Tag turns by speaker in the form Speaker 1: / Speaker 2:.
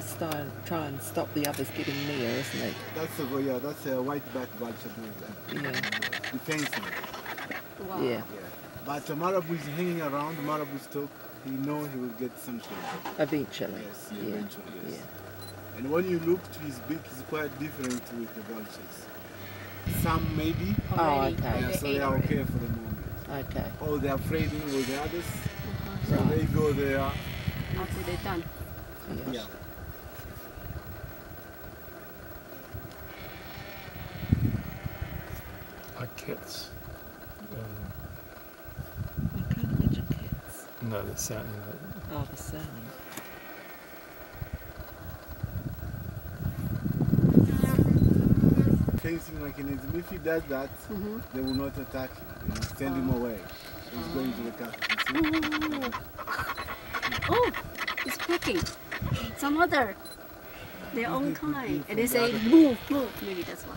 Speaker 1: to try and, try and stop the others getting near, isn't it?
Speaker 2: That's a yeah, that's a white back vulture doing that.
Speaker 1: Yeah.
Speaker 2: Defensive.
Speaker 3: Wow.
Speaker 1: Yeah.
Speaker 2: Yeah. But the marabou is hanging around. The marabou stork. He know he will get some shade.
Speaker 1: Eventually.
Speaker 2: Yes,
Speaker 1: Yeah.
Speaker 2: eventually, yes.
Speaker 1: Yeah.
Speaker 2: And when you look to his beak, it's quite different with the vultures. Some maybe,
Speaker 1: Oh,
Speaker 3: Already.
Speaker 1: okay.
Speaker 2: yeah, so they are okay for the moment.
Speaker 1: Okay.
Speaker 2: Or they are trading with the others,
Speaker 3: Uh-huh.
Speaker 2: so
Speaker 1: Right.
Speaker 2: they go there.
Speaker 3: After they're done.
Speaker 1: Yeah.
Speaker 2: Yeah.
Speaker 4: Like cats. Um,
Speaker 1: I can't imagine cats.
Speaker 4: no, the sound. You know,
Speaker 1: Oh, the sound.
Speaker 2: Fencing mechanism. If he does that,
Speaker 3: Mm-hmm.
Speaker 2: they will not attack him. They will send him away. He's going to the cat.
Speaker 3: Oh, it's cooking. Some other, their own kind. And they say, move, move. Maybe that's why.